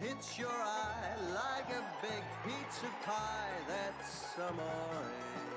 hits your eye like a big pizza pie. That's amore.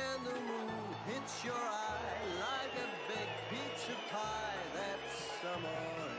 And the moon hits your eye like a big pizza pie. That's amore.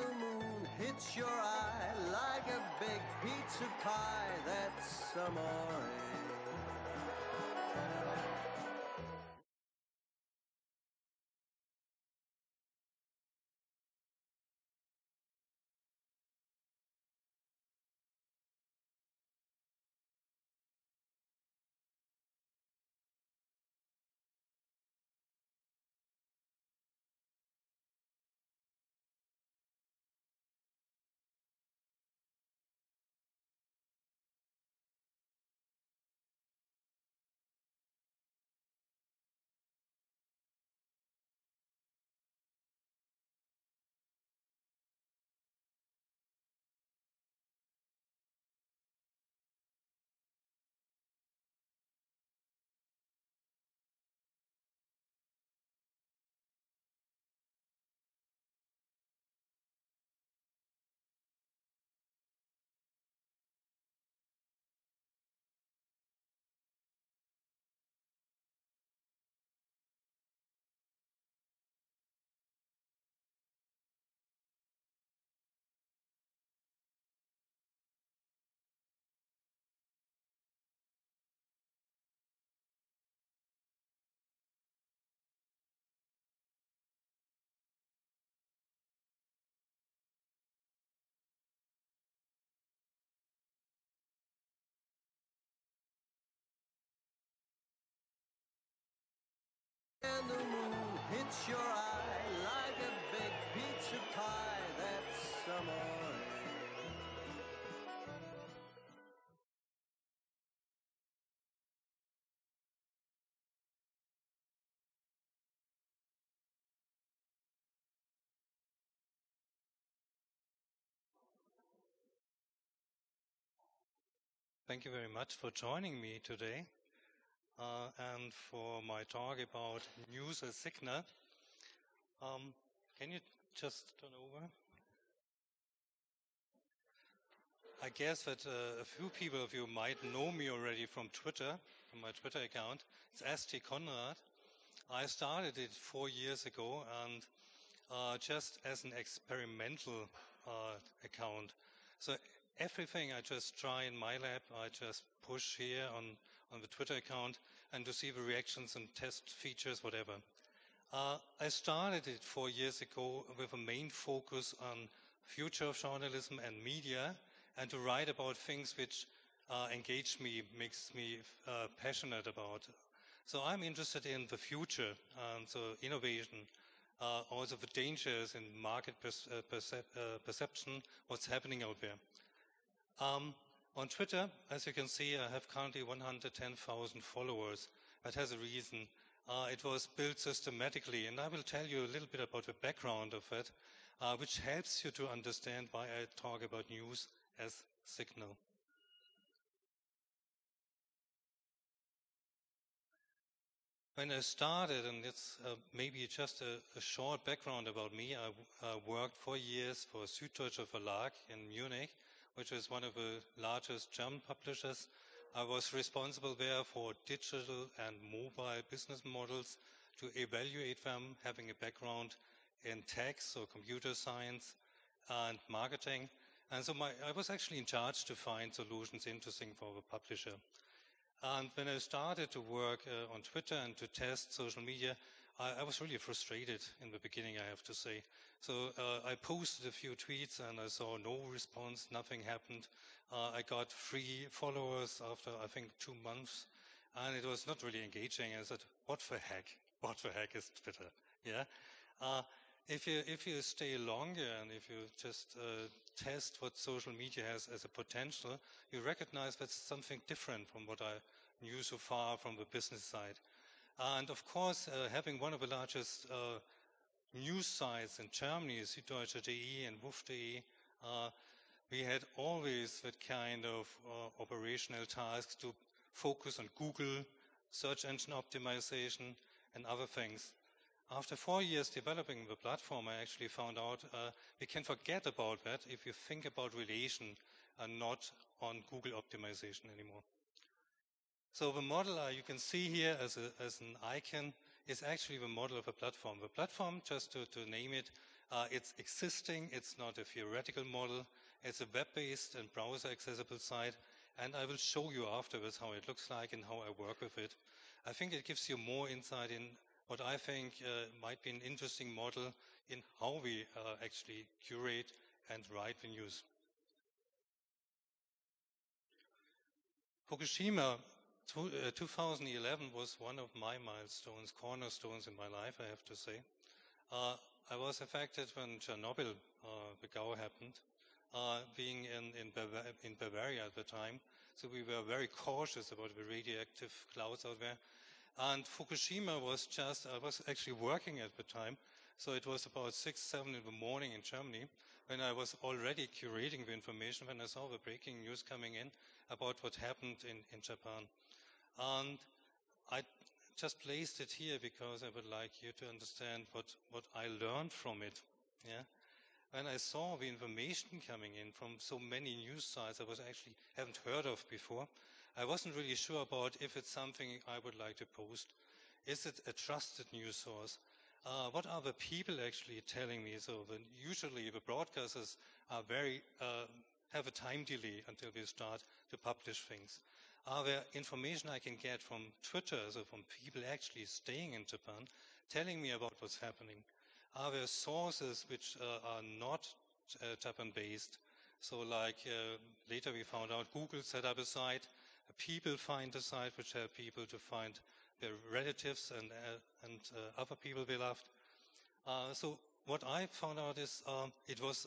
The moon hits your eye like a big pizza pie. That's amore. And the moon hits your eye like a big pizza pie that's summer. Thank you very much for joining me today uh, and for my talk about news as signal. Um, can you just turn over? I guess that uh, a few people of you might know me already from Twitter, from my Twitter account. It's ST Konrath. I started it four years ago and uh, just as an experimental uh, account. So everything I just try in my lab, I just push here on, on the Twitter account and to see the reactions and test features, whatever. Uh, I started it four years ago with a main focus on future of journalism and media and to write about things which uh, engage me, makes me uh, passionate about. So I'm interested in the future, um, so innovation, uh, also the dangers in market uh, percep uh, perception, what's happening out there. Um, on Twitter, as you can see, I have currently 110,000 followers. That has a reason. Uh, it was built systematically, and I will tell you a little bit about the background of it, uh, which helps you to understand why I talk about news as signal. When I started, and it's uh, maybe just a, a, short background about me, I worked for years for Süddeutscher Verlag in Munich, which is one of the largest German publishers. I was responsible there for digital and mobile business models to evaluate them, having a background in tech, so computer science and marketing. And so my, I was actually in charge to find solutions interesting for the publisher. And when I started to work uh, on Twitter and to test social media, I, I, was really frustrated in the beginning, I have to say. So uh, I posted a few tweets and I saw no response, nothing happened. Uh, I got three followers after, I think, two months. And it was not really engaging. I said, what the heck? What the heck is Twitter? Yeah. Uh, if you, if you stay longer and if you just uh, test what social media has as a potential, you recognize that's something different from what I knew so far from the business side. And of course, uh, having one of the largest uh, news sites in Germany, Süddeutsche.de and WUF.de, uh, we had always that kind of operational tasks to focus on Google, search engine optimization, and other things. After four years developing the platform, I actually found out uh, we can forget about that if you think about relation and not on Google optimization anymore. So the model uh, you can see here as, a, as, an icon is actually the model of a platform. The platform, just to, to name it, uh, it's existing, it's not a theoretical model, it's a web-based and browser-accessible site, and I will show you afterwards how it looks like and how I work with it. I think it gives you more insight in what I think uh, might be an interesting model in how we uh, actually curate and write the news. Fukushima 2011 uh, was one of my milestones, cornerstones in my life, I have to say. Uh, I was affected when Chernobyl, uh, the GAU happened, uh, being in, in, in, Bavaria at the time. So we were very cautious about the radioactive clouds out there. And Fukushima was just, I was actually working at the time. So it was about six, seven in the morning in Germany when I was already curating the information when I saw the breaking news coming in about what happened in, in Japan. And I just placed it here because I would like you to understand what, what I learned from it. Yeah. When I saw the information coming in from so many news sites I was actually haven't heard of before, I wasn't really sure about if it's something I would like to post. Is it a trusted news source? Uh, what are the people actually telling me? So the, usually the broadcasters are very, uh, have a time delay until they start to publish things. Are there information I can get from Twitter, so from people actually staying in Japan, telling me about what's happening? Are there sources which uh, are not uh, Japan-based? So like uh, later we found out Google set up a site, people find a site which help people to find their relatives and, uh, and uh, other people they loved. Uh, so what I found out is um, it was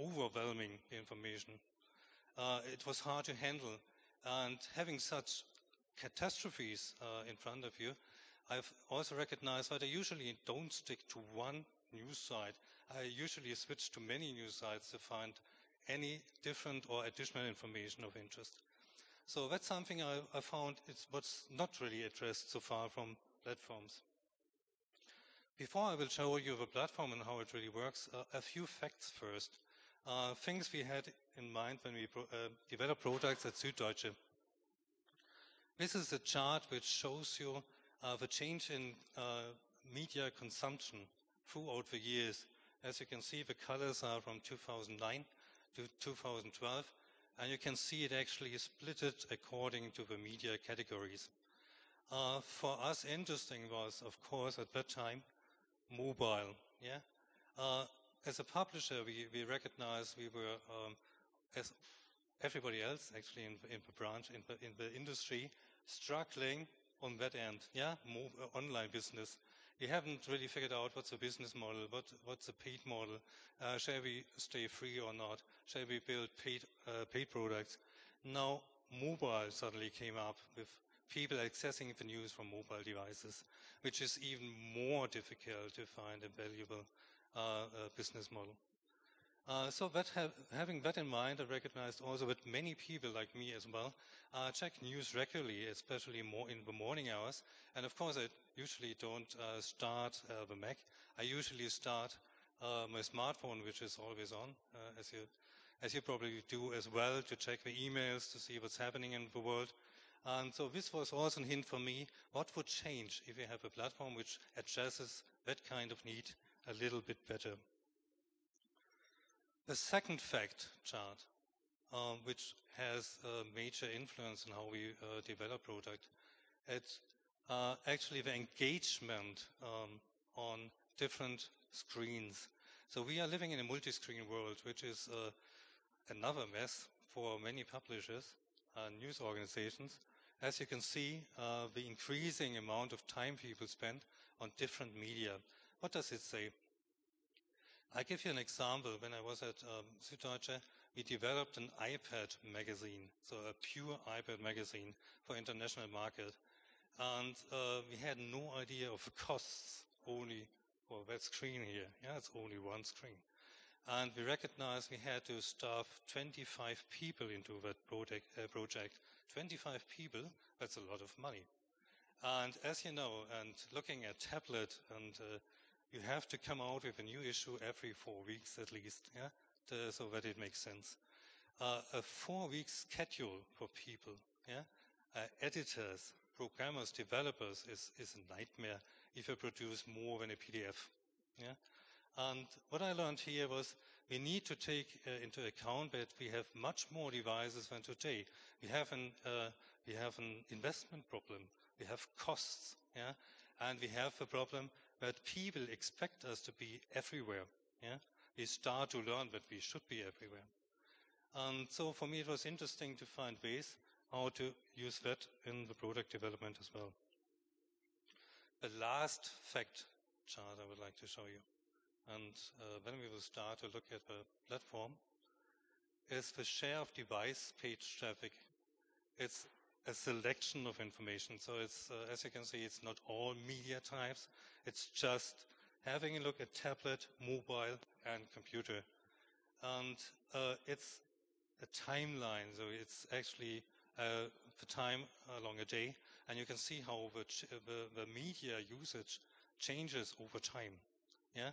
overwhelming information. Uh, it was hard to handle. And having such catastrophes uh, in front of you, I've also recognized that I usually don't stick to one news site. I usually switch to many news sites to find any different or additional information of interest. So that's something I, I found is what's not really addressed so far from platforms. Before I will show you the platform and how it really works, uh, a few facts first. Uh, things we had in mind when we pro uh, developed products at Süddeutsche. This is a chart which shows you uh, the change in uh, media consumption throughout the years. As you can see, the colors are from 2009 to 2012, and you can see it actually split it according to the media categories. Uh, for us, interesting was, of course, at that time, mobile. Yeah, uh, as a publisher, we, we recognized we were, um, as everybody else actually in, in the branch, in the, in the, industry, struggling on that end. Yeah, Mo- uh, online business we haven't really figured out what's the business model, what, what's the paid model, uh, shall we stay free or not, shall we build paid, uh, paid products. Now, mobile suddenly came up with people accessing the news from mobile devices, which is even more difficult to find a valuable business model. Uh, so that having that in mind, I recognized also that many people like me as well uh, check news regularly, especially more in the morning hours. And of course, I usually don't uh, start the Mac. I usually start uh, my smartphone, which is always on, uh, as you as you probably do as well, to check the emails to see what's happening in the world. And so this was also a hint for me. What would change if we have a platform which addresses that kind of need a little bit better? The second fact chart, um, which has a major influence on how we uh, develop product, it's uh, actually the engagement um, on different screens. So we are living in a multi-screen world, which is uh, another mess for many publishers and news organizations. As you can see, uh, the increasing amount of time people spend on different media. What does it say? I give you an example. When I was at um, Süddeutsche, we developed an iPad magazine, so a pure iPad magazine for international market. And uh, we had no idea of the costs only for that screen here. Yeah, it's only one screen. And we recognized we had to staff 25 people into that project, uh, project. 25 people, that's a lot of money. And as you know, and looking at tablet and uh, you have to come out with a new issue every four weeks at least, yeah, to, so that it makes sense. Uh, a four-week schedule for people, yeah, uh, editors, programmers, developers is, is a nightmare if you produce more than a PDF, yeah. And what I learned here was we need to take uh, into account that we have much more devices than today. We have an uh, we have an investment problem. We have costs, yeah, and we have a problem that people expect us to be everywhere. Yeah? We start to learn that we should be everywhere. And so for me, it was interesting to find ways how to use that in the product development as well. The last fact chart I would like to show you, and uh, then we will start to look at the platform, is the share of device page traffic. It's a selection of information. So it's, uh, as you can see, it's not all media types. It's just having a look at tablet, mobile, and computer. And uh, it's a timeline, so it's actually uh, the time along a day, and you can see how the, the, the media usage changes over time. Yeah,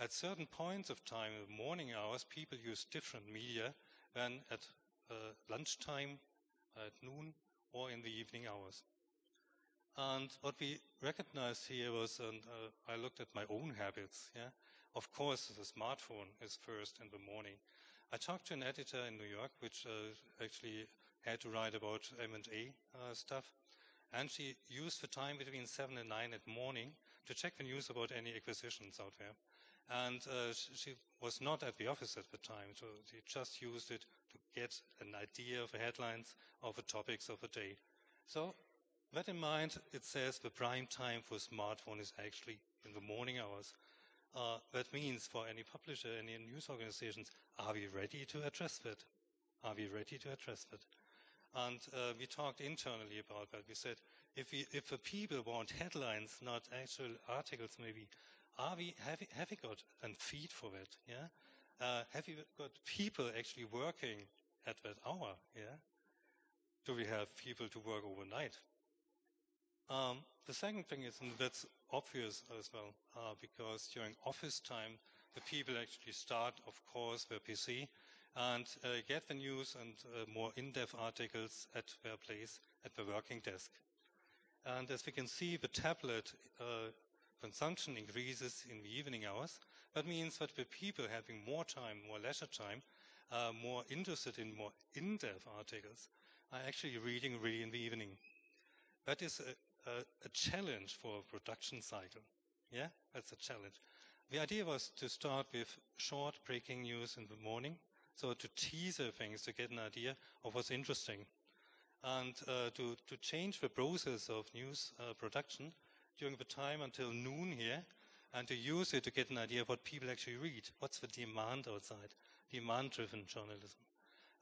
at certain points of time, in the morning hours, people use different media than at uh, lunchtime, at noon, or in the evening hours. And what we recognized here was, and uh, I looked at my own habits, yeah. Of course, the smartphone is first in the morning. I talked to an editor in New York, which uh, actually had to write about M&A uh, stuff. And she used the time between 7 and 9 at morning to check the news about any acquisitions out there. And uh, she was not at the office at the time, so she just used it get an idea of the headlines of the topics of the day. So that in mind, it says the prime time for smartphone is actually in the morning hours. Uh, that means for any publisher, any news organizations, are we ready to address that? Are we ready to address that? And uh, we talked internally about that. We said, if, we, if the people want headlines, not actual articles, maybe, are we, have, we, have we got a feed for it? Yeah? Uh, have we got people actually working at that hour? Yeah? Do we have people to work overnight? Um, the second thing is, and that's obvious as well, uh, because during office time, the people actually start, of course, their PC and uh, get the news and uh, more in-depth articles at their place at the working desk. And as we can see, the tablet uh, consumption increases in the evening hours. That means that the people having more time, more leisure time, uh, more interested in more in-depth articles, are actually reading really in the evening. That is a, a, a challenge for a production cycle. Yeah, that's a challenge. The idea was to start with short breaking news in the morning, so to teaser things to get an idea of what's interesting, and uh, to to change the process of news uh, production during the time until noon here, and to use it to get an idea of what people actually read. What's the demand outside? Demand-driven journalism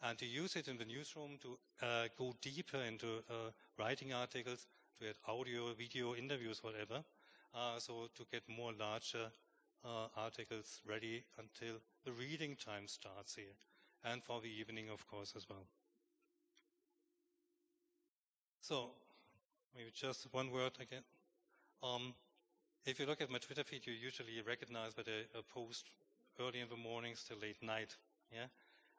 and to use it in the newsroom to uh, go deeper into uh, writing articles, to get audio, video, interviews, whatever. Uh, so to get more larger uh, articles ready until the reading time starts here, and for the evening, of course, as well. So maybe just one word again. Um, if you look at my Twitter feed, you usually recognize that I post early in the mornings till late night. Yeah,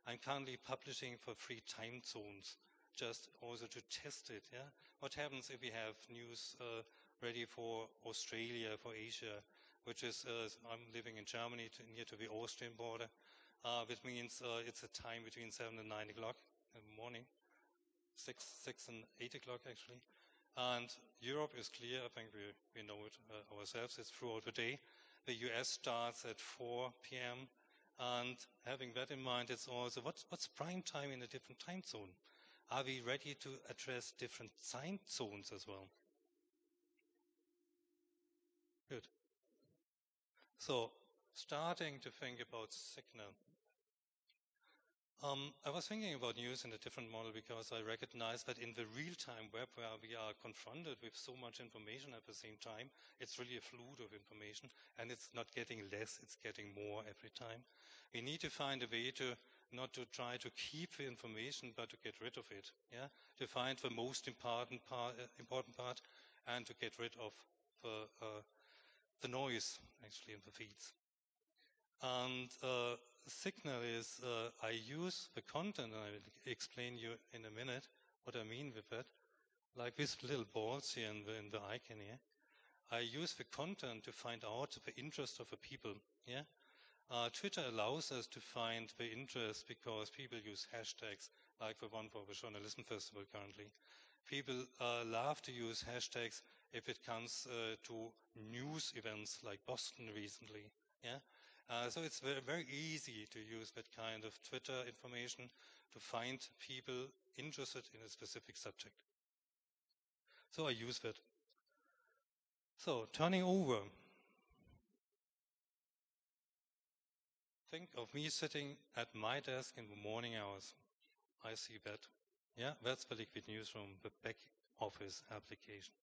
I'm currently publishing for three time zones, just also to test it. Yeah, what happens if we have news uh, ready for Australia, for Asia, which is uh, I'm living in Germany, to, near to the Austrian border, uh, which means uh, it's a time between seven and nine o'clock in the morning, six, six and eight o'clock actually. And Europe is clear. I think we, we know it uh, ourselves. It's throughout the day. The US starts at 4 p.m. And having that in mind, it's also what's, what's prime time in a different time zone? Are we ready to address different time zones as well? Good. So, starting to think about signal. Um, I was thinking about news in a different model because I recognize that in the real-time web where we are confronted with so much information at the same time, it's really a flood of information and it's not getting less, it's getting more every time. We need to find a way to not to try to keep the information, but to get rid of it. Yeah, to find the most important part, uh, important part, and to get rid of the uh, the noise actually in the feeds. And uh, signal is uh, I use the content, and I will explain you in a minute what I mean with that. Like these little balls here in the, in the icon here. I use the content to find out the interest of the people. Yeah. Uh, Twitter allows us to find the interest because people use hashtags, like the one for the Journalism Festival currently. People uh, love to use hashtags if it comes uh, to news events like Boston recently. Yeah. Uh, so it's very, very easy to use that kind of Twitter information to find people interested in a specific subject. So I use that. So turning over. Think of me sitting at my desk in the morning hours. I see that. Yeah, that's the Liquid Newsroom, the back office application.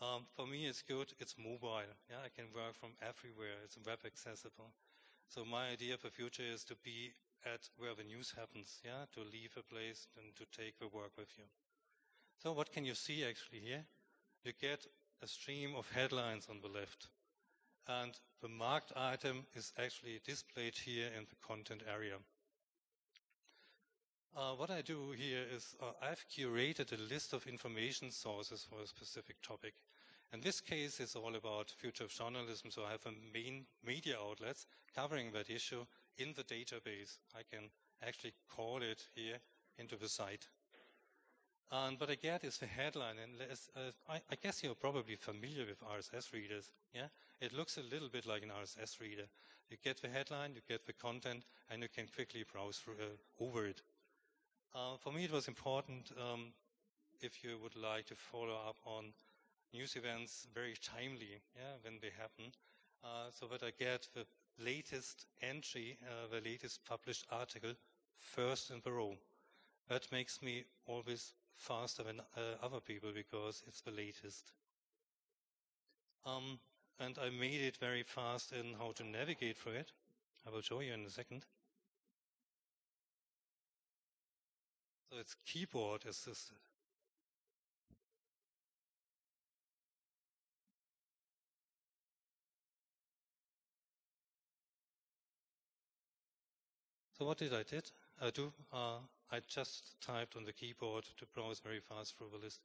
Um, for me, it's good. It's mobile. Yeah, I can work from everywhere. It's web accessible. So my idea for future is to be at where the news happens. Yeah, to leave a place and to take the work with you. So what can you see actually here? You get a stream of headlines on the left. And the marked item is actually displayed here in the content area. Uh, what I do here is uh, I've curated a list of information sources for a specific topic. In this case, it's all about future of journalism, so I have a main media outlets covering that issue in the database. I can actually call it here into the site. And what I get is the headline, and uh, I, I, guess you're probably familiar with RSS readers. Yeah, it looks a little bit like an RSS reader. You get the headline, you get the content, and you can quickly browse through, uh, over it. Uh, for me, it was important um, if you would like to follow up on news events very timely, yeah, when they happen, uh, so that I get the latest entry, uh, the latest published article first in the row. That makes me always faster than uh, other people because it's the latest. Um, and I made it very fast in how to navigate through it. I will show you in a second. So it's keyboard assisted. So what did I did? I do? Uh, I just typed on the keyboard to browse very fast through the list.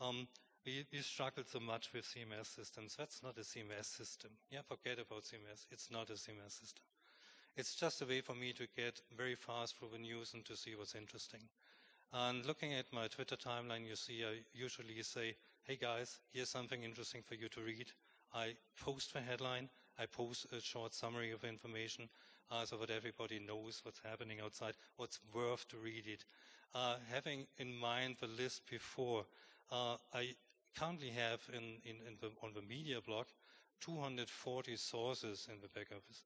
Um, we, we struggled so much with CMS systems. That's not a CMS system. Yeah, forget about CMS. It's not a CMS system. It's just a way for me to get very fast through the news and to see what's interesting. And looking at my Twitter timeline, you see I usually say, hey guys, here's something interesting for you to read. I post the headline, I post a short summary of information uh, so that everybody knows what's happening outside, what's worth to read it. Uh, having in mind the list before, uh, I currently have in, in, in the, on the media blog 240 sources in the back office.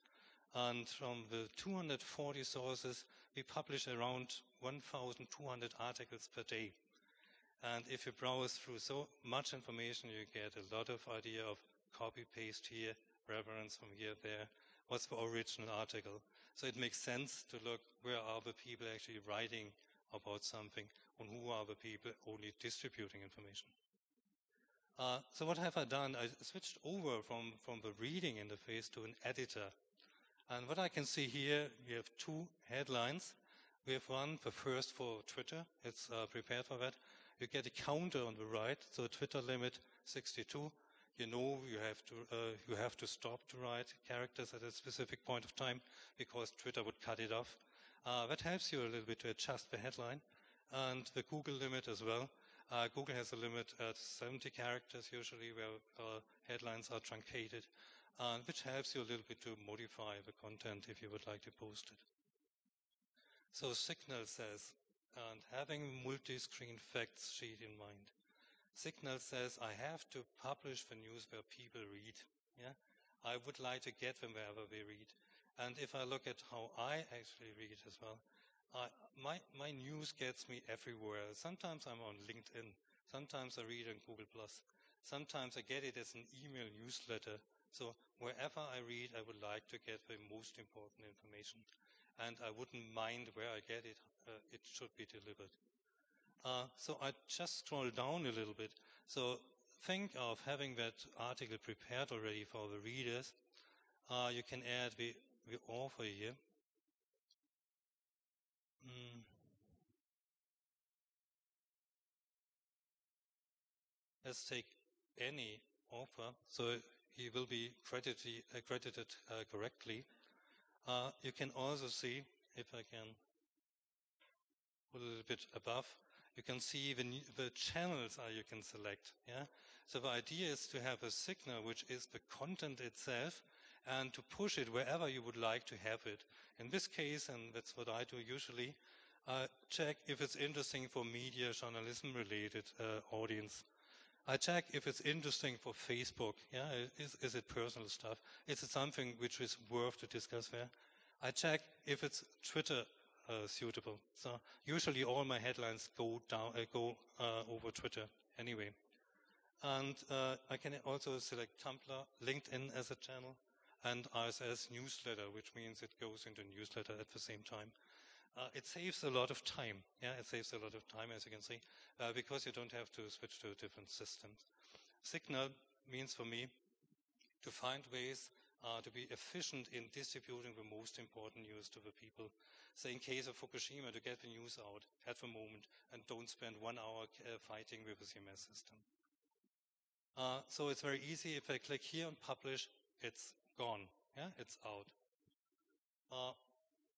And from the 240 sources, we publish around 1,200 articles per day. And if you browse through so much information, you get a lot of idea of copy paste here, reference from here, there. What's the original article? So it makes sense to look where are the people actually writing about something and who are the people only distributing information. Uh, so what have I done? I switched over from, from the reading interface to an editor. And what I can see here, we have two headlines. We have one, the first for Twitter. It's uh, prepared for that. You get a counter on the right, so Twitter limit 62. You know you have to uh, you have to stop to write characters at a specific point of time because Twitter would cut it off. Uh, that helps you a little bit to adjust the headline and the Google limit as well. Uh, Google has a limit at 70 characters usually where uh, headlines are truncated, uh, which helps you a little bit to modify the content if you would like to post it. So Signal says, and having multi-screen facts sheet in mind, Signal says I have to publish the news where people read. Yeah, I would like to get them wherever they read. And if I look at how I actually read as well, I, my, my news gets me everywhere. Sometimes I'm on LinkedIn. Sometimes I read on Google Plus. Sometimes I get it as an email newsletter. So wherever I read, I would like to get the most important information. And I wouldn't mind where I get it. Uh, it should be delivered. Uh, so I just scroll down a little bit. So think of having that article prepared already for the readers. Uh, you can add the, author here. Mm. Let's take any author, so he will be credited, uh, credited uh, correctly. Uh, you can also see, if I can put a little bit above, you can see the, the channels you can select. Yeah. So the idea is to have a signal, which is the content itself, and to push it wherever you would like to have it. In this case, and that's what I do usually, I check if it's interesting for media journalism related uh, audience. I check if it's interesting for Facebook. Yeah, is, is it personal stuff? Is it something which is worth to discuss there? I check if it's Twitter uh, suitable. So usually all my headlines go down, uh, go uh, over Twitter anyway. And uh, I can also select Tumblr, LinkedIn as a channel, and RSS newsletter, which means it goes into newsletter at the same time. Uh, it saves a lot of time. Yeah, it saves a lot of time, as you can see, uh, because you don't have to switch to a different systems. Signal means for me to find ways uh, to be efficient in distributing the most important news to the people. Say, in case of Fukushima, to get the news out at the moment and don't spend one hour uh, fighting with the CMS system. Uh, so it's very easy. If I click here and publish, it's gone. Yeah, it's out.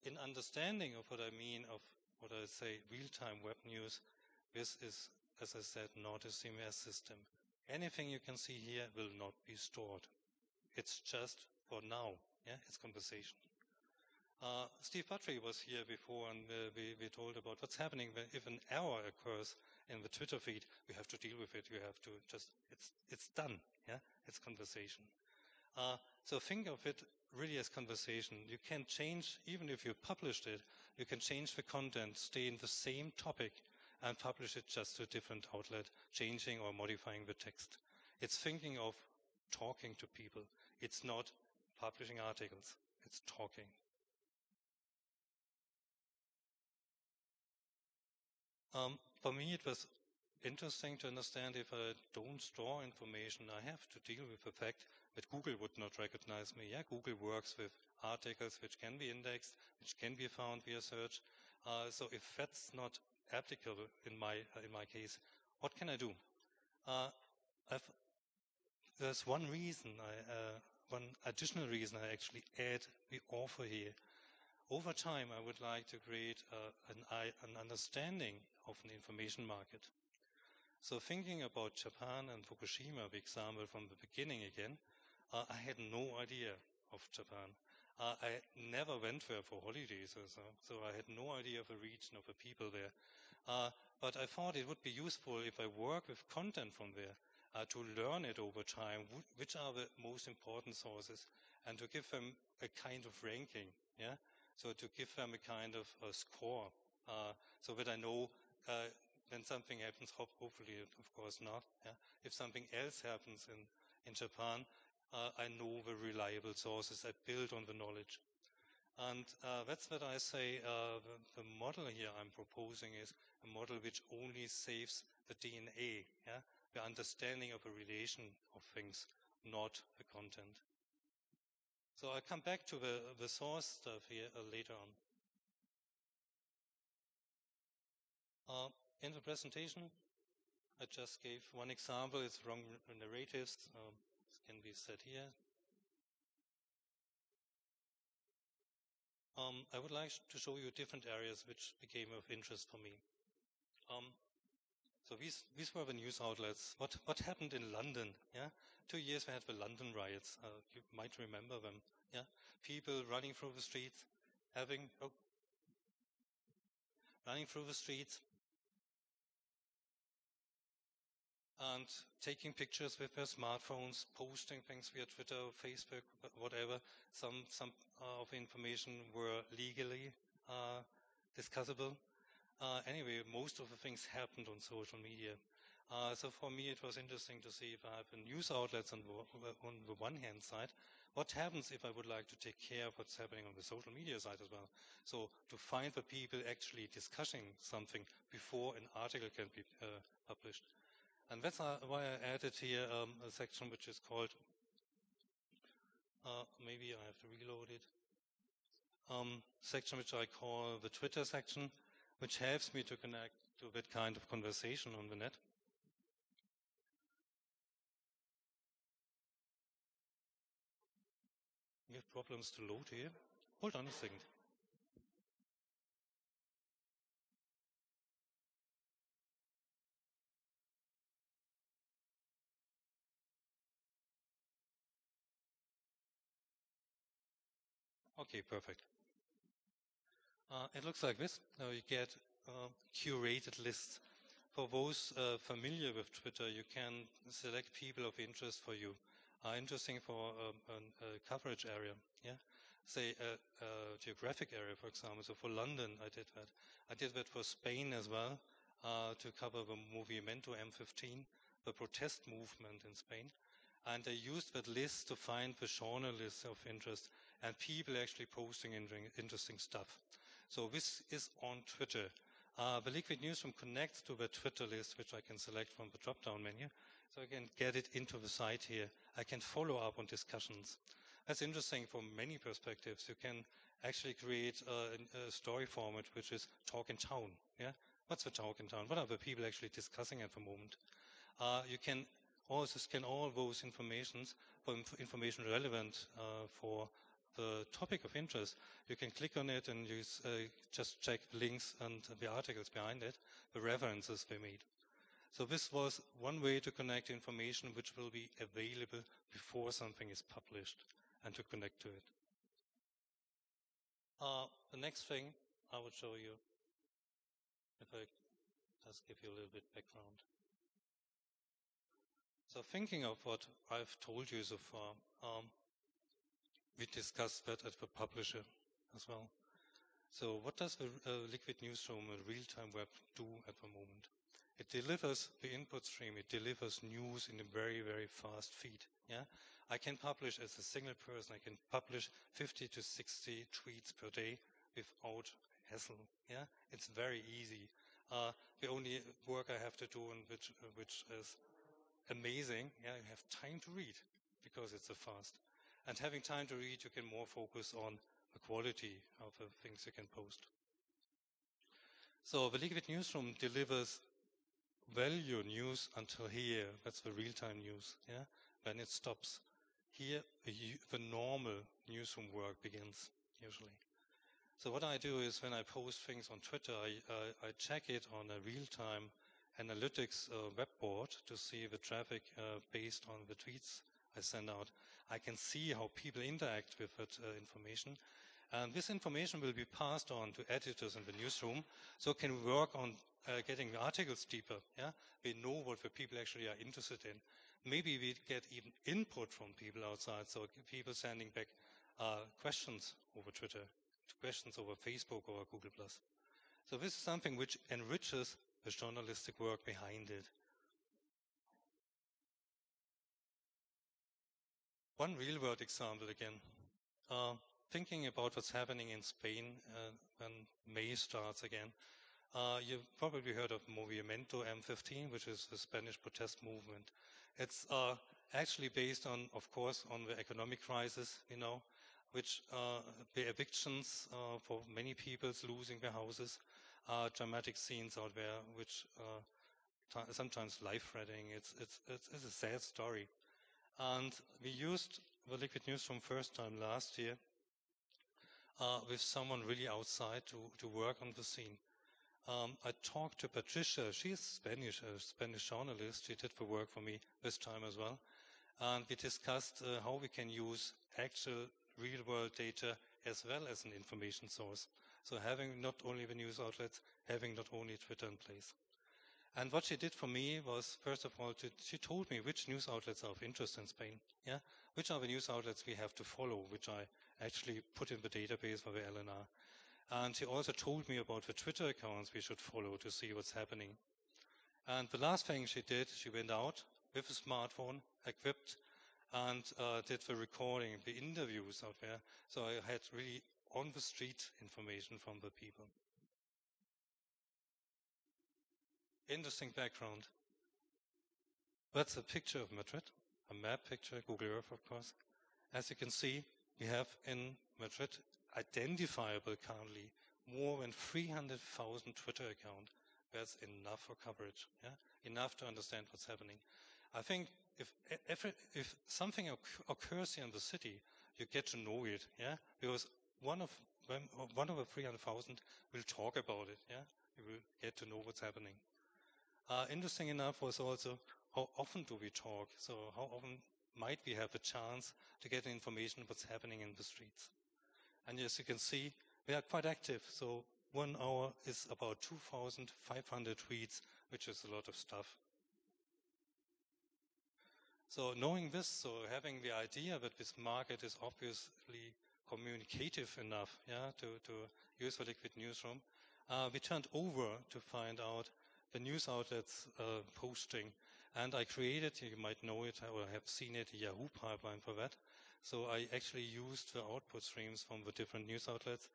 In understanding of what I mean of what I say real-time web news, this is, as I said, not a CMS system. Anything you can see here will not be stored. It's just for now. Yeah, it's conversation. Uh, Steve Buttry was here before and uh, we, we told about what's happening if an error occurs in the Twitter feed, We have to deal with it. You have to just, it's, it's done. Yeah. It's conversation. Uh, so think of it really as conversation. You can change, even if you published it, you can change the content, stay in the same topic, and publish it just to a different outlet, changing or modifying the text. It's thinking of talking to people. It's not publishing articles. It's talking. Um, for me, it was interesting to understand if I don't store information, I have to deal with the fact that Google would not recognize me. Yeah, Google works with articles which can be indexed, which can be found via search. Uh, so if that's not applicable in my uh, in my case, what can I do? Uh, there's one reason, I, uh, one additional reason I actually add the offer here. Over time, I would like to create uh, an, an understanding of an information market. So thinking about Japan and Fukushima, the example from the beginning again, uh, I had no idea of Japan. Uh, I never went there for holidays or so, so I had no idea of the region, of the people there. Uh, but I thought it would be useful if I work with content from there uh, to learn it over time, which are the most important sources, and to give them a kind of ranking, yeah? So to give them a kind of a score, uh, so that I know uh, when something happens, hopefully, of course not. Yeah? If something else happens in, in Japan, uh, I know the reliable sources. I build on the knowledge. And uh, that's what I say. Uh, the, the, model here I'm proposing is a model which only saves the DNA, yeah? the understanding of a relation of things, not the content. So I'll come back to the, the source stuff here uh, later on. Uh, in the presentation, I just gave one example. It's wrong narratives. Um, can be said here. Um, I would like to show you different areas which became of interest for me. Um, so these, these were the news outlets. What, what happened in London? Yeah, two years we had the London riots. Uh, you might remember them. Yeah, people running through the streets, having oh, running through the streets, and taking pictures with their smartphones, posting things via Twitter, Facebook, whatever. Some some uh, of the information were legally uh, discussable. Uh, anyway, most of the things happened on social media. Uh, so for me, it was interesting to see if I have news outlets on the, on the one hand side. What happens if I would like to take care of what's happening on the social media side as well? So to find the people actually discussing something before an article can be uh, published. And that's why I added here um, a section which is called, uh, maybe I have to reload it, um, section which I call the Twitter section, which helps me to connect to that kind of conversation on the net. We have problems to load here. Hold on a second. Okay, perfect. Uh, it looks like this. Now you get uh, curated lists. For those uh, familiar with Twitter, you can select people of interest for you, are interesting for um, a coverage area. Yeah, say a, a, geographic area, for example. So for London, I did that. I did that for Spain as well uh, to cover the Movimiento M15, the protest movement in Spain. And I used that list to find the journalists of interest and people actually posting interesting stuff. So this is on Twitter. Uh, the Liquid Newsroom connects to the Twitter list, which I can select from the drop-down menu. So I can get it into the site here. I can follow up on discussions. That's interesting from many perspectives. You can actually create a, a story format which is talk in town. Yeah, what's the talk in town? What are the people actually discussing at the moment? Uh, you can also scan all those informations for information relevant uh, for the topic of interest, you can click on it and you uh, just check the links and the articles behind it, the references they made. So this was one way to connect information which will be available before something is published and to connect to it. Uh, the next thing I will show you, if I Just give you a little bit background. So thinking of what I've told you so far, um, we discussed that at the publisher as well. So what does the uh, Liquid Newsroom and real-time web do at the moment? It delivers the input stream. It delivers news in a very, very fast feed. Yeah, I can publish as a single person. I can publish 50 to 60 tweets per day without hassle. Yeah, it's very easy. Uh, the only work I have to do, which uh, which is amazing, yeah, you have time to read because it's so fast. And having time to read, you can more focus on the quality of the things you can post. So the Liquid Newsroom delivers value news until here. That's the real-time news. Yeah, then it stops. Here, the, normal newsroom work begins usually. So what I do is when I post things on Twitter, I, I check it on a real-time analytics uh, web board to see the traffic uh, based on the tweets I send out. I can see how people interact with that uh, information. And this information will be passed on to editors in the newsroom, so can work on uh, getting the articles deeper. Yeah, we know what the people actually are interested in. Maybe we get even input from people outside, so people sending back uh, questions over Twitter, questions over Facebook or Google Plus. So this is something which enriches the journalistic work behind it. One real world example again. Uh, thinking about what's happening in Spain uh, when May starts again. Uh, you've probably heard of Movimiento M15, which is the Spanish protest movement. It's uh, actually based on, of course, on the economic crisis, you know, which uh, the evictions uh, for many people losing their houses, are dramatic scenes out there, which uh, sometimes life-threatening. It's, it's, it's, it's a sad story. And we used the Liquid Newsroom first time last year uh, with someone really outside to, to work on the scene. Um, I talked to Patricia. She's Spanish, a Spanish journalist. She did the work for me this time as well. And we discussed uh, how we can use actual real world data as well as an information source. So having not only the news outlets, having not only Twitter in place. And what she did for me was, first of all, to, she told me which news outlets are of interest in Spain. Yeah, which are the news outlets we have to follow, which I actually put in the database for the LNR. And she also told me about the Twitter accounts we should follow to see what's happening. And the last thing she did, she went out with a smartphone, equipped, and uh, did the recording, the interviews out there. So I had really on the street information from the people. Interesting background. That's a picture of Madrid, a map picture, Google Earth, of course. As you can see, we have in Madrid identifiable currently more than 300,000 Twitter accounts. That's enough for coverage, yeah? enough to understand what's happening. I think if, if, if something occurs here in the city, you get to know it, yeah? Because one of one of the 300,000 will talk about it. Yeah, you will get to know what's happening. Uh, interesting enough was also how often do we talk? So how often might we have a chance to get information what's happening in the streets? And as you can see, we are quite active. So one hour is about 2,500 tweets, which is a lot of stuff. So knowing this, so having the idea that this market is obviously communicative enough, yeah, to, to use the Liquid Newsroom, uh, we turned over to find out the news outlets uh, posting. And I created, you might know it or have seen it, a Yahoo pipeline for that. So I actually used the output streams from the different news outlets.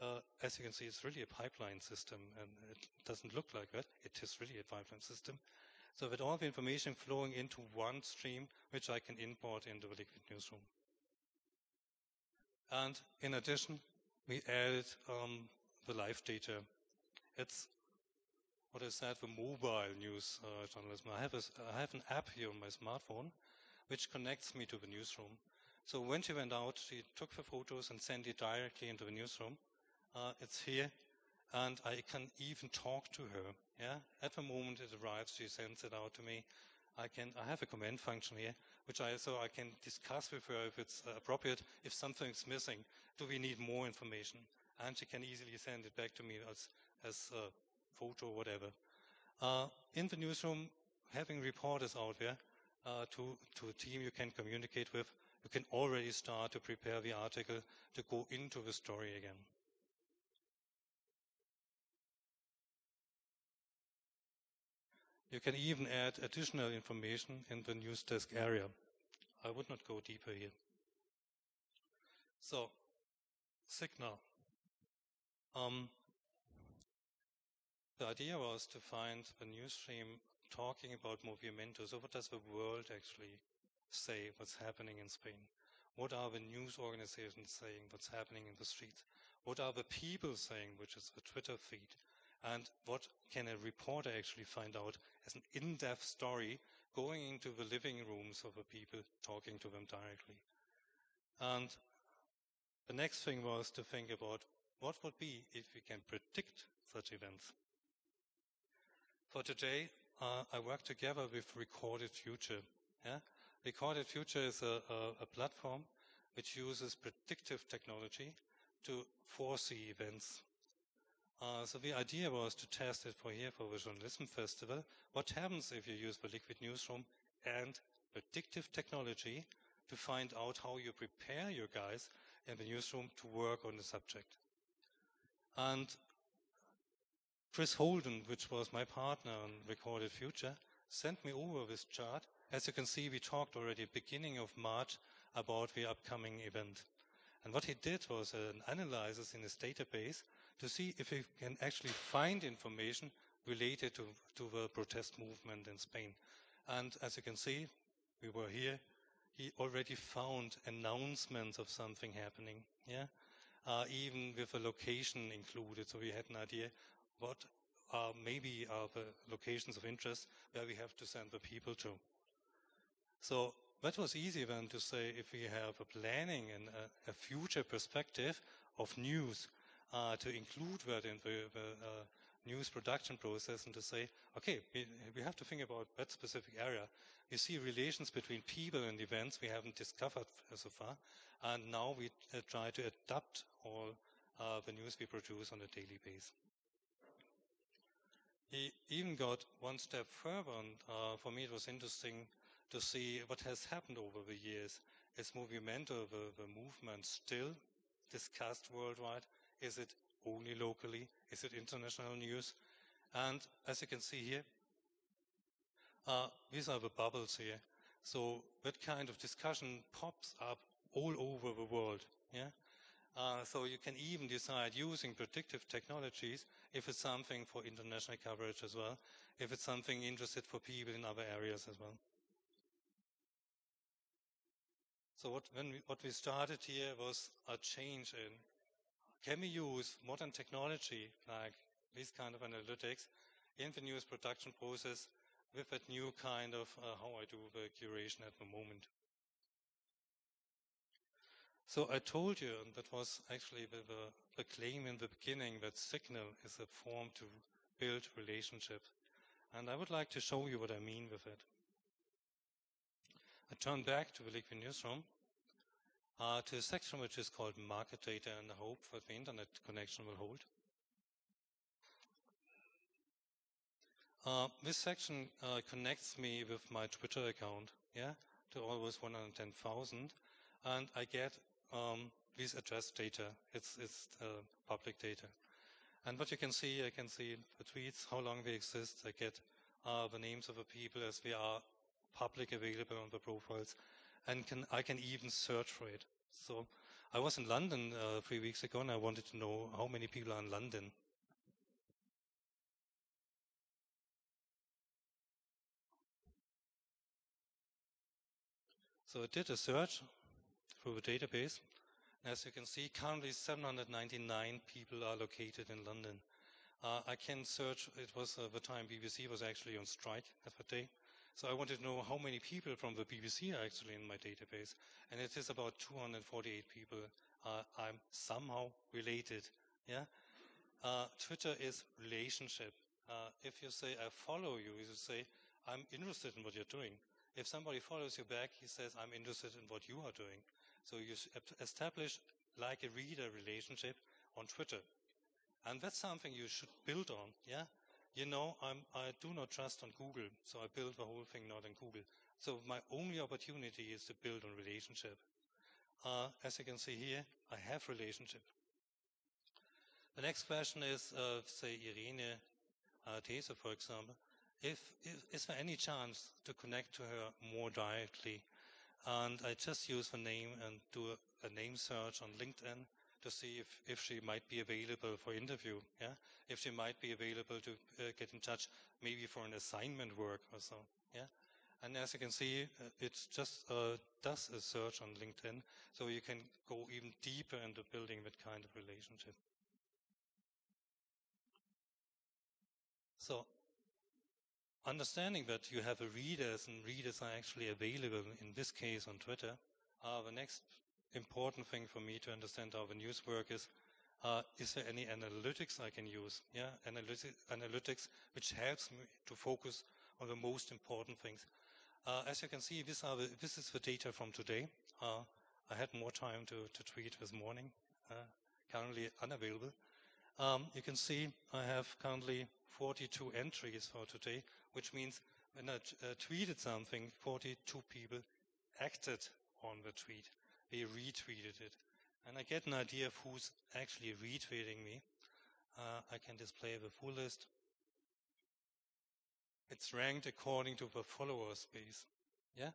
Uh, as you can see, it's really a pipeline system, and it doesn't look like that. It is really a pipeline system. So with all the information flowing into one stream, which I can import into the Liquid Newsroom. And in addition, we added um, the live data. It's what that said, the mobile news uh, journalism. I have, a, I have an app here on my smartphone which connects me to the newsroom. So when she went out, she took the photos and sent it directly into the newsroom. Uh, it's here, and I can even talk to her. Yeah, at the moment it arrives, she sends it out to me. I can, I have a command function here, which I, so I can discuss with her if it's appropriate, if something's missing, do we need more information? And she can easily send it back to me as, as a photo or whatever. Uh, in the newsroom, having reporters out there uh, to, to a team you can communicate with, you can already start to prepare the article to go into the story again. You can even add additional information in the news desk area. I would not go deeper here. So, Signal. Um, the idea was to find a news stream talking about Movimiento. So what does the world actually say what's happening in Spain? What are the news organizations saying what's happening in the streets? What are the people saying, which is the Twitter feed? And what can a reporter actually find out as an in-depth story going into the living rooms of the people, talking to them directly? And the next thing was to think about what would be if we can predict such events. For today, uh, I work together with Recorded Future. Yeah? Recorded Future is a, a, a platform which uses predictive technology to foresee events. Uh, so the idea was to test it for here for the Journalism Festival. What happens if you use the Liquid Newsroom and predictive technology to find out how you prepare your guys in the newsroom to work on the subject? And Chris Holden, which was my partner on Recorded Future, sent me over this chart. As you can see, we talked already beginning of March about the upcoming event. And what he did was an analysis in his database to see if he can actually find information related to, to the protest movement in Spain. And as you can see, we were here. He already found announcements of something happening. Yeah, uh, even with a location included, so we had an idea what are maybe are the locations of interest where we have to send the people to. So that was easy then to say if we have a planning and a, a future perspective of news uh, to include that in the, the uh, news production process and to say, okay, we, we, have to think about that specific area. You see relations between people and events we haven't discovered so far, and now we uh, try to adapt all uh, the news we produce on a daily basis. He even got one step further, and uh, for me it was interesting to see what has happened over the years. Is Movimiento, the, the movement, still discussed worldwide? Is it only locally? Is it international news? And as you can see here, uh, these are the bubbles here. So that kind of discussion pops up all over the world. Yeah. Uh, so you can even decide using predictive technologies if it's something for international coverage as well, if it's something interested for people in other areas as well. So what, we, what we started here was a change in can we use modern technology like this kind of analytics in the news production process with that new kind of uh, how I do the curation at the moment. So I told you, and that was actually the, the, the, claim in the beginning, that Signal is a form to build relationships. And I would like to show you what I mean with it. I turn back to the Liquid Newsroom, uh, to a section which is called Market Data and I hope that the internet connection will hold. Uh, this section uh, connects me with my Twitter account, yeah, to always 110,000, and I get um, these address data. It's, it's uh, public data. And what you can see, I can see the tweets, how long they exist. I get uh, the names of the people as they are public available on the profiles. And can, I can even search for it. So I was in London uh, three weeks ago and I wanted to know how many people are in London. So I did a search through the database. As you can see, currently 799 people are located in London. Uh, I can search, it was uh, the time BBC was actually on strike at that day. So I wanted to know how many people from the BBC are actually in my database. And it is about 248 people uh, I'm somehow related. Yeah. Uh, Twitter is relationship. Uh, if you say, I follow you, you say, I'm interested in what you're doing. If somebody follows you back, he says, I'm interested in what you are doing. So you establish like a reader relationship on Twitter. And that's something you should build on, yeah? you know, I'm, I do not trust on Google, so I build the whole thing not on Google. So my only opportunity is to build on relationship. Uh, as you can see here, I have relationship. The next question is, uh, say, Irene uh, for example. If, if, is there any chance to connect to her more directly? And I just use the name and do a, a name search on LinkedIn to see if, if she might be available for interview. Yeah, if she might be available to uh, get in touch, maybe for an assignment work or so. Yeah, and as you can see, uh, it just uh, does a search on LinkedIn, so you can go even deeper into building that kind of relationship. So, understanding that you have a readers and readers are actually available in this case on Twitter, uh, the next important thing for me to understand how the news work is, uh, is there any analytics I can use? Yeah, analytics, analytics which helps me to focus on the most important things. Uh, as you can see, this, the, this, is the data from today. Uh, I had more time to, to tweet this morning, uh, currently unavailable. Um, you can see I have currently 42 entries for today, which means when I uh, tweeted something, 42 people acted on the tweet they retweeted it. And I get an idea of who's actually retweeting me. Uh, I can display the full list. It's ranked according to the follower space. Yeah?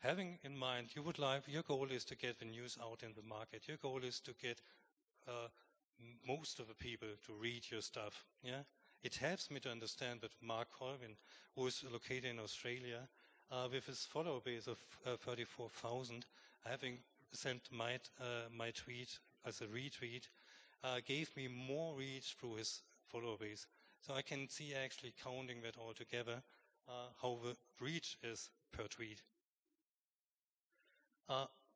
Having in mind, you would like, your goal is to get the news out in the market. Your goal is to get uh, most of the people to read your stuff. Yeah? It helps me to understand that Mark Colvin, who is located in Australia, uh, with his follower base of uh, 34,000, having sent my, uh, my tweet as a retweet, uh, gave me more reach through his follower base. So I can see actually counting that all together, uh, how the reach is per tweet.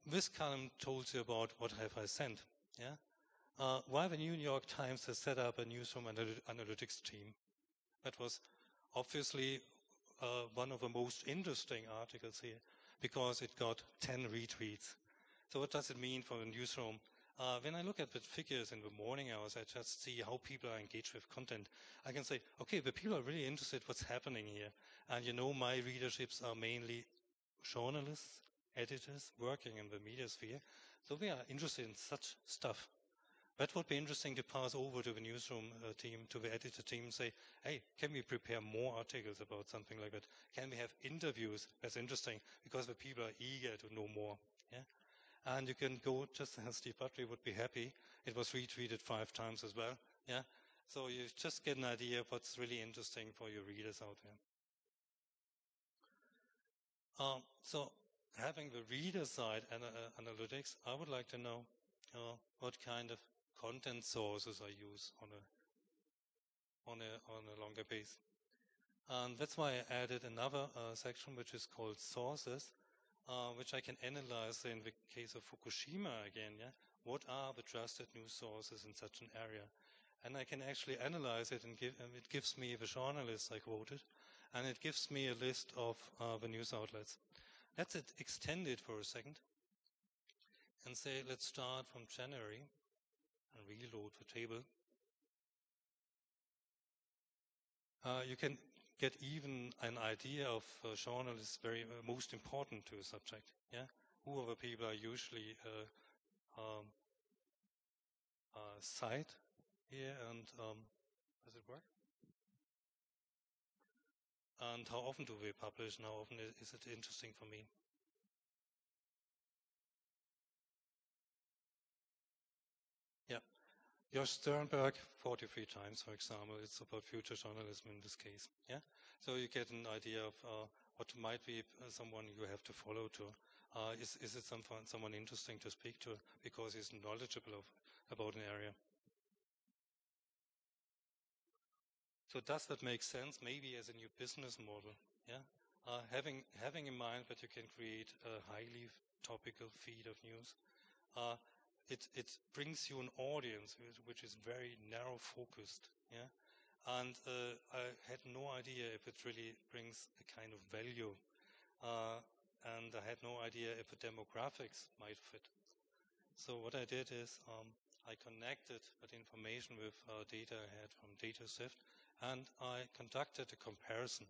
This column told you about what have I sent. Yeah. Uh, why the New York Times has set up a newsroom analytics team. That was obviously uh, one of the most interesting articles here because it got 10 retweets. So what does it mean for a newsroom? Uh, when I look at the figures in the morning hours, I just see how people are engaged with content. I can say, okay, the people are really interested what's happening here. And you know, my readerships are mainly journalists, editors working in the media sphere. So they are interested in such stuff. That would be interesting to pass over to the newsroom uh, team, to the editor team, say, hey, can we prepare more articles about something like that? Can we have interviews? That's interesting because the people are eager to know more. Yeah? And you can go just as Steve Buttry would be happy. It was retweeted five times as well. Yeah. So you just get an idea of what's really interesting for your readers out there. Um, so having the reader side and uh, analytics, I would like to know uh, what kind of content sources I use on a on a on a longer base. And that's why I added another uh, section which is called sources, uh, which I can analyze in the case of Fukushima again. Yeah, what are the trusted news sources in such an area? And I can actually analyze it, and, give, and it gives me the journalists I quoted, and it gives me a list of uh, the news outlets. Let's extend it for a second, and say let's start from January, and reload the table. Uh, you can get even an idea of uh, journalists very uh, most important to a subject. Yeah, who are the people are usually uh, um, uh, cite here, and um, does it work? And how often do we publish, and how often is it interesting for me? Josh Sternberg, 43 times, for example. It's about future journalism in this case. Yeah. So you get an idea of uh, what might be uh, someone you have to follow to. Uh, is, is it someone, someone interesting to speak to because he's knowledgeable of, about an area? So does that make sense? Maybe as a new business model. Yeah. Uh, having having in mind that you can create a highly topical feed of news. Uh, it, it brings you an audience which is very narrow focused. Yeah. And uh, I had no idea if it really brings a kind of value. Uh, and I had no idea if the demographics might fit. So what I did is um, I connected that information with uh, data I had from DataSift, and I conducted a comparison.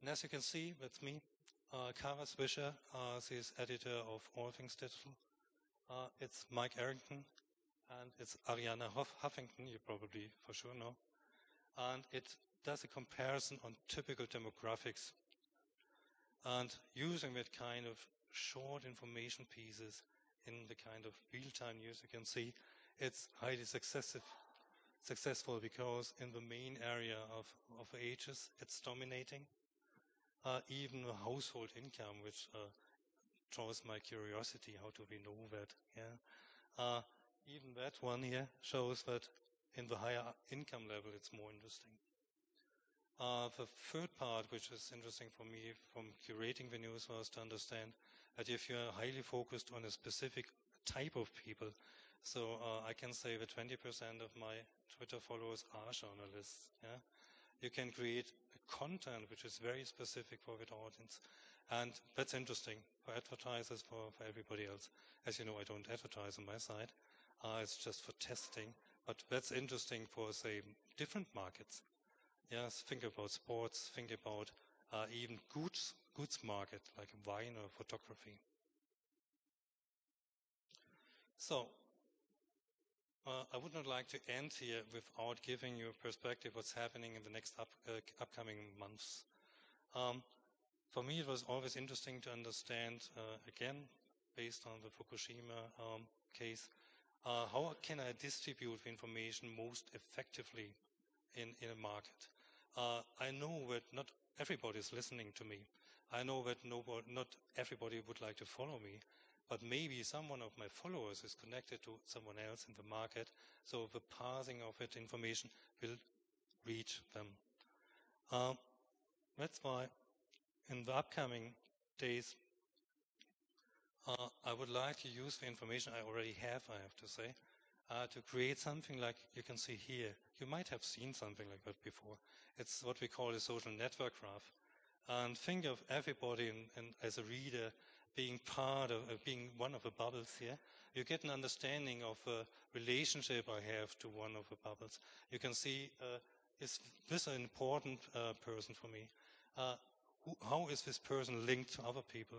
And as you can see, that's me. Uh, Kara Swisher uh, editor of All Things Digital. Uh, it's Mike Arrington, and it's Arianna Huff- Huffington, you probably for sure know. And it does a comparison on typical demographics and using that kind of short information pieces in the kind of real-time news you can see it's highly successful because in the main area of, of ages it's dominating uh, even the household income which uh, draws my curiosity how do we know that yeah uh, even that one here shows that in the higher income level it's more interesting uh, the third part, which is interesting for me from curating the news, was to understand that if you're highly focused on a specific type of people, so uh, I can say that 20% of my Twitter followers are journalists. Yeah? You can create content which is very specific for that audience. And that's interesting for advertisers, for, for everybody else. As you know, I don't advertise on my side. Uh, it's just for testing. But that's interesting for, say, different markets. Yes, think about sports, think about uh, even goods, goods market like wine or photography. So, uh, I would not like to end here without giving you a perspective what's happening in the next up, uh, upcoming months. Um, for me, it was always interesting to understand, uh, again, based on the Fukushima um, case, uh, how can I distribute information most effectively in, in a market? Uh, I know that not everybody is listening to me. I know that nobody, not everybody would like to follow me, but maybe someone of my followers is connected to someone else in the market, so the passing of that information will reach them. Uh, that's why in the upcoming days, uh, I would like to use the information I already have, I have to say, uh, to create something like you can see here. You might have seen something like that before. It's what we call a social network graph. And think of everybody in, in, as a reader being part of, uh, being one of the bubbles here. You get an understanding of a relationship I have to one of the bubbles. You can see, uh, is this an important uh, person for me? Who, how is this person linked to other people?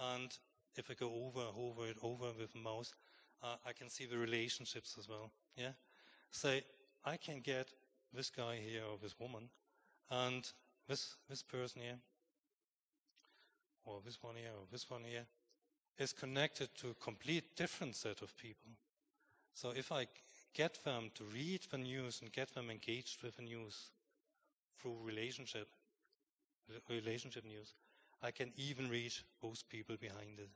And if I go over, over it, over with mouse, uh, I can see the relationships as well. Yeah. Say, I can get this guy here or this woman and this, this person here or this one here or this one here is connected to a complete different set of people. So if I get them to read the news and get them engaged with the news through relationship, relationship news, I can even reach those people behind it.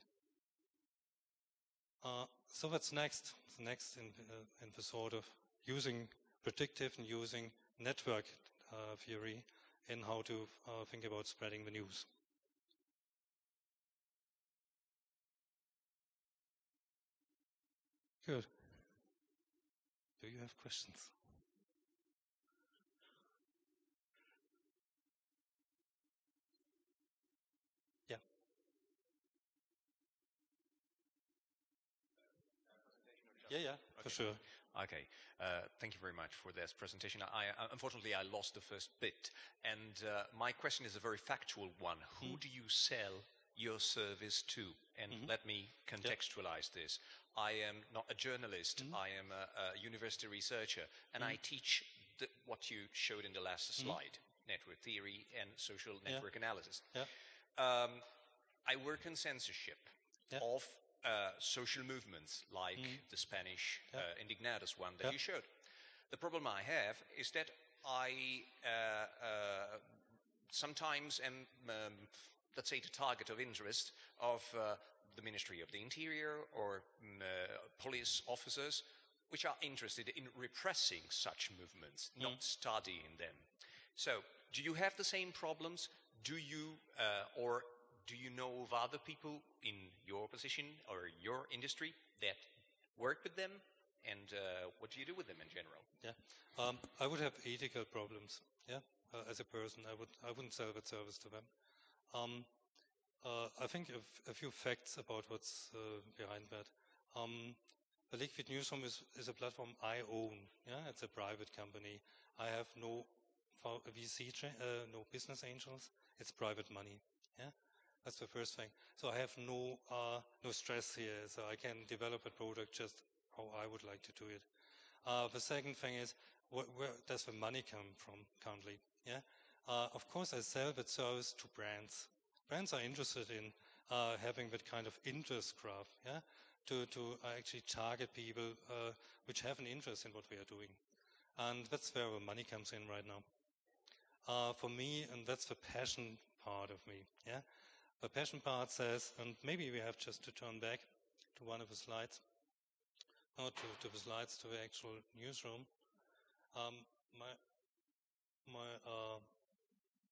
Uh, so what's next? Next in, uh, in the sort of using predictive and using network uh, theory in how to uh, think about spreading the news. Good. Do you have questions? Yeah, yeah, for sure. Okay, uh, thank you very much for this presentation. I, I, unfortunately, I lost the first bit, and uh, my question is a very factual one. Who Mm. do you sell your service to? And Mhm. let me contextualize this. I am not a journalist. Mhm. I am a, a university researcher, and I teach the, what you showed in the last slide: network theory and social Mm-hmm. Yeah. network analysis. Yeah. Um, I work in censorship Yeah. of uh, social movements like Mhm. the Spanish Yeah. uh, Indignados one that Yeah. you showed. The problem I have is that I uh, uh, sometimes am, um, let's say, the target of interest of uh, the Ministry of the Interior or mm, uh, police officers, which are interested in repressing such movements, not studying them. So, do you have the same problems? Do you, uh, or do you know of other people in your position or your industry that work with them? And uh, what do you do with them in general? Yeah. Um, I would have ethical problems. Yeah. Uh, as a person, I would I wouldn't sell that service to them. Um, uh, I think a, few facts about what's uh, behind that. Um, the Liquid Newsroom is, is a platform I own. Yeah, it's a private company. I have no VC, uh, no business angels. It's private money. Yeah, that's the first thing. So I have no uh, no stress here. So I can develop a product just how I would like to do it. Uh, the second thing is wh- where does the money come from currently? Yeah, uh, of course I sell that service to brands. Brands are interested in uh, having that kind of interest graph. Yeah, to to actually target people uh, which have an interest in what we are doing, and that's where the money comes in right now. Uh, for me, and that's the passion part of me. Yeah, the passion part says, and maybe we have just to turn back to one of the slides, or to, to the slides to the actual newsroom. Um, my my uh,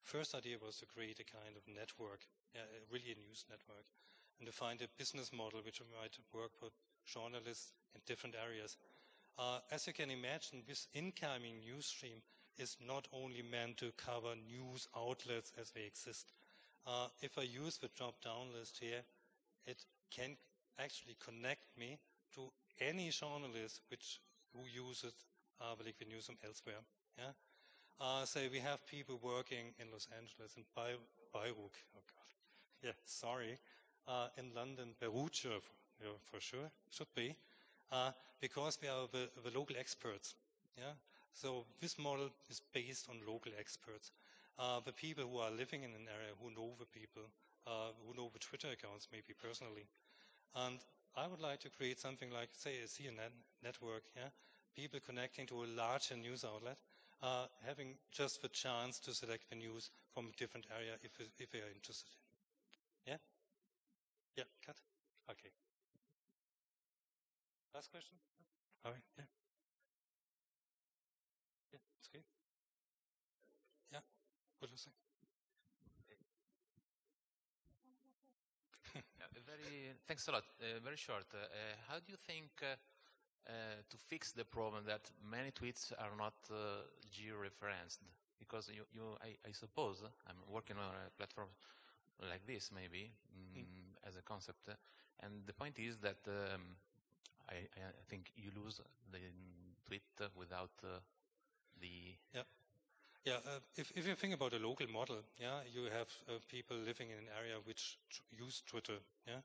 first idea was to create a kind of network, yeah, really a news network, and to find a business model which might work for journalists in different areas. Uh, as you can imagine, this incoming news stream is not only meant to cover news outlets as they exist. Uh, if I use the drop-down list here, it can actually connect me to any journalist which who uses uh, the liquid newsroom elsewhere. Yeah. Uh, say we have people working in Los Angeles in Beirut. Oh God. Yeah, sorry. Uh, in London, Perugia, for, for sure, should be, uh, because we are the, the local experts. Yeah. So this model is based on local experts. Uh, the people who are living in an area, who know the people, uh, who know the Twitter accounts, maybe personally. And I would like to create something like, say, a CNN network, yeah? People connecting to a larger news outlet, uh, having just the chance to select the news from a different area if, if they are interested in. Yeah? Yeah, cut? Okay. Last question? All right, yeah. What was it? Yeah, very, thanks a lot. Uh, very short. Uh, uh, how do you think uh, uh, to fix the problem that many tweets are not uh, geo-referenced? Because you, you I, I suppose I'm working on a platform like this, maybe mm, as a concept, and the point is that um, I, I think you lose the tweet without uh, the Yeah, uh, if, if you think about a local model, yeah, you have uh, people living in an area which use Twitter, yeah,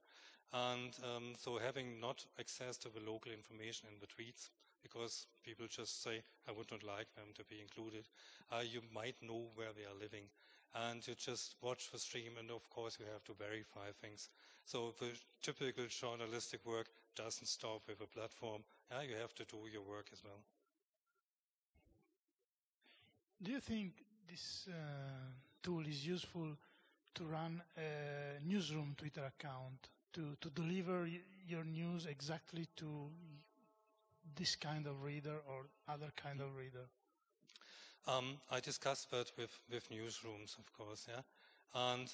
and um, so having not access to the local information in the tweets, because people just say, I would not like them to be included, uh, you might know where they are living, and you just watch the stream, and of course you have to verify things. So the typical journalistic work doesn't stop with a platform, yeah, you have to do your work as well. Do you think this uh, tool is useful to run a newsroom Twitter account to, to deliver your news exactly to this kind of reader or other kind of reader? Um, I discussed that with, with newsrooms, of course, yeah. And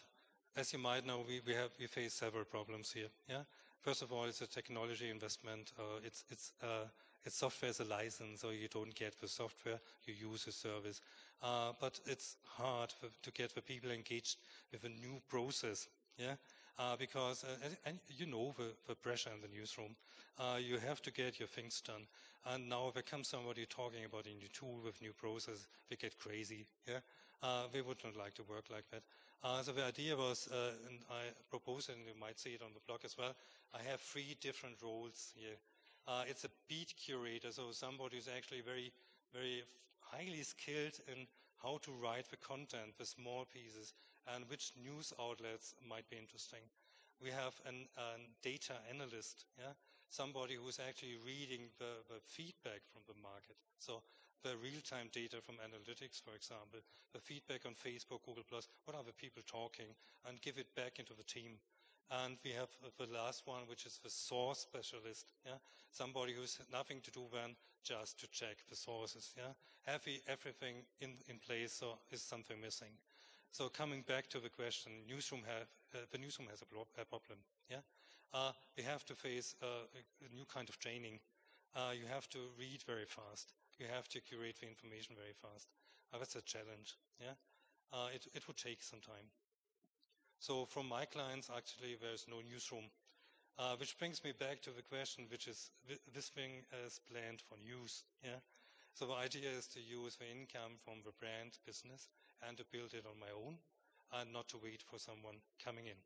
as you might know, we, we have we face several problems here. Yeah. First of all, it's a technology investment. Uh, it's it's uh, it's software as a license, so you don't get the software, you use the service. Uh, but it's hard for, to get the people engaged with a new process. Yeah. Uh, because uh, and, and you know the, the pressure in the newsroom. Uh, you have to get your things done. And now if there comes somebody talking about a new tool with new process. they get crazy. Yeah. Uh, we would not like to work like that. Uh, so the idea was, and I proposed, and you might see it on the blog as well. I have three different roles here. Uh, it's a beat curator, so somebody who's actually very, very highly skilled in how to write the content, the small pieces, and which news outlets might be interesting. We have a data analyst, yeah, somebody who's actually reading the, the feedback from the market. So the real-time data from analytics, for example, the feedback on Facebook, Google Plus, what are the people talking, and give it back into the team. And we have uh, the last one, which is the source specialist. Yeah, somebody who's nothing to do than just to check the sources. Yeah, have we everything in in place, or is something missing? So coming back to the question, newsroom have uh, the newsroom has a, a problem. Yeah, uh, we have to face uh, a, new kind of training. Uh, you have to read very fast. You have to curate the information very fast. That's a challenge. Yeah, it it would take some time. So from my clients, actually, there's no newsroom. Uh, which brings me back to the question, which is this thing is planned for news. Yeah. So the idea is to use the income from the brand business and to build it on my own and not to wait for someone coming in.